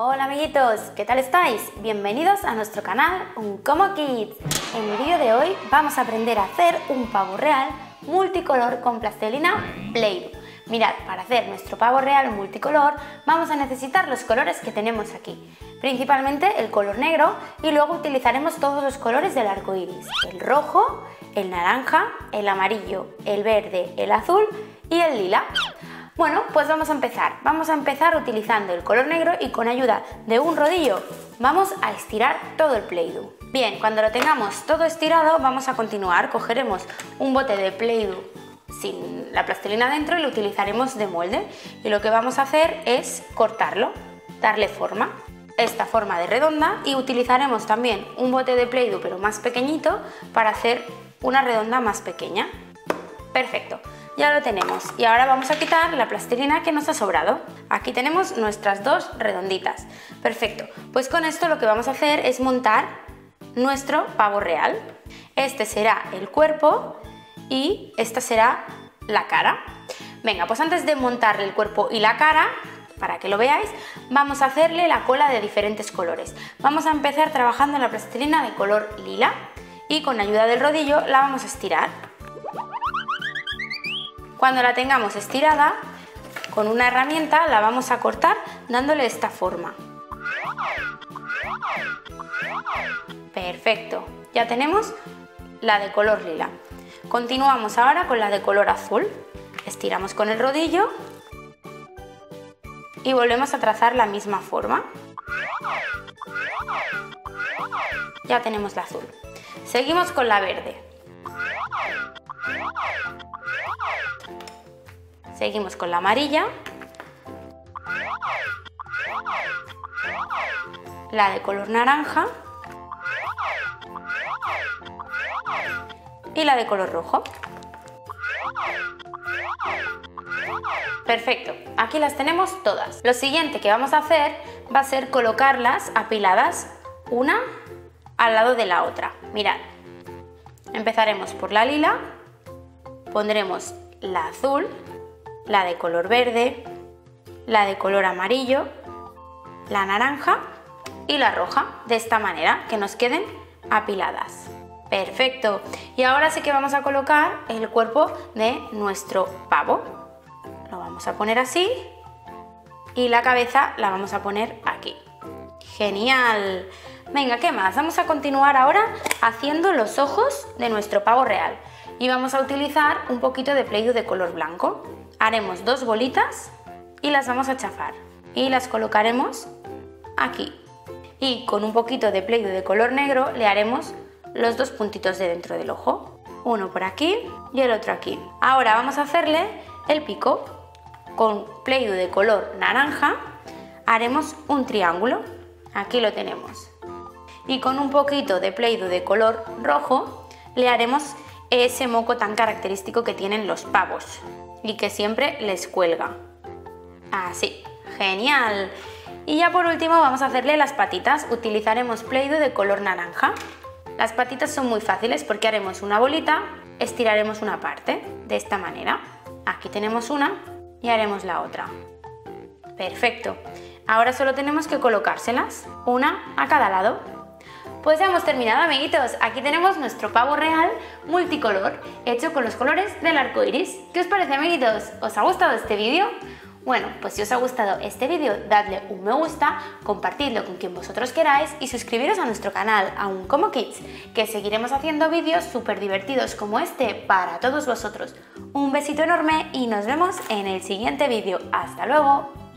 Hola amiguitos, ¿qué tal estáis? Bienvenidos a nuestro canal Uncomo Kids. En el vídeo de hoy vamos a aprender a hacer un pavo real multicolor con plastilina Play-Doh. Mirad, para hacer nuestro pavo real multicolor vamos a necesitar los colores que tenemos aquí. Principalmente el color negro y luego utilizaremos todos los colores del arco iris. El rojo, el naranja, el amarillo, el verde, el azul y el lila. Bueno, pues vamos a empezar. Vamos a empezar utilizando el color negro y con ayuda de un rodillo vamos a estirar todo el Play-Doh. Bien, cuando lo tengamos todo estirado vamos a continuar. Cogeremos un bote de Play-Doh sin la plastilina dentro y lo utilizaremos de molde. Y lo que vamos a hacer es cortarlo, darle forma. Esta forma de redonda y utilizaremos también un bote de Play-Doh pero más pequeñito para hacer una redonda más pequeña. Perfecto ya lo tenemos. Y ahora vamos a quitar la plastilina que nos ha sobrado. Aquí tenemos nuestras dos redonditas. Perfecto, pues con esto lo que vamos a hacer es montar nuestro pavo real. Este será el cuerpo y esta será la cara. Venga, pues antes de montarle el cuerpo y la cara, para que lo veáis, vamos a hacerle la cola de diferentes colores. Vamos a empezar trabajando la plastilina de color lila y con ayuda del rodillo la vamos a estirar. Cuando la tengamos estirada, con una herramienta la vamos a cortar dándole esta forma. Perfecto, ya tenemos la de color lila. Continuamos ahora con la de color azul. Estiramos con el rodillo y volvemos a trazar la misma forma. Ya tenemos la azul. Seguimos con la verde. Seguimos con la amarilla. La de color naranja. Y la de color rojo. Perfecto, aquí las tenemos todas. Lo siguiente que vamos a hacer va a ser colocarlas apiladas una al lado de la otra. Mirad, empezaremos por la lila, pondremos la azul, la de color verde, la de color amarillo, la naranja y la roja, de esta manera, que nos queden apiladas. Perfecto. Y ahora sí que vamos a colocar el cuerpo de nuestro pavo. Lo vamos a poner así y la cabeza la vamos a poner aquí. ¡Genial! Venga, ¿qué más? Vamos a continuar ahora haciendo los ojos de nuestro pavo real. Y vamos a utilizar un poquito de play de color blanco haremos dos bolitas y las vamos a chafar. Y las colocaremos aquí. Y con un poquito de play de color negro le haremos los dos puntitos de dentro del ojo. Uno por aquí y el otro aquí. Ahora vamos a hacerle el pico con play de color naranja. Haremos un triángulo. Aquí lo tenemos. Y con un poquito de play de color rojo le haremos ese moco tan característico que tienen los pavos y que siempre les cuelga. Así, genial. Y ya por último vamos a hacerle las patitas. Utilizaremos Play-Doh de color naranja. Las patitas son muy fáciles porque haremos una bolita, estiraremos una parte de esta manera. Aquí tenemos una y haremos la otra. Perfecto. Ahora solo tenemos que colocárselas, una a cada lado. Pues ya hemos terminado amiguitos, aquí tenemos nuestro pavo real multicolor hecho con los colores del arco iris. ¿Qué os parece amiguitos? ¿Os ha gustado este vídeo? Bueno, pues si os ha gustado este vídeo, dadle un me gusta, compartidlo con quien vosotros queráis y suscribiros a nuestro canal, aún como Kids, que seguiremos haciendo vídeos súper divertidos como este para todos vosotros. Un besito enorme y nos vemos en el siguiente vídeo. ¡Hasta luego!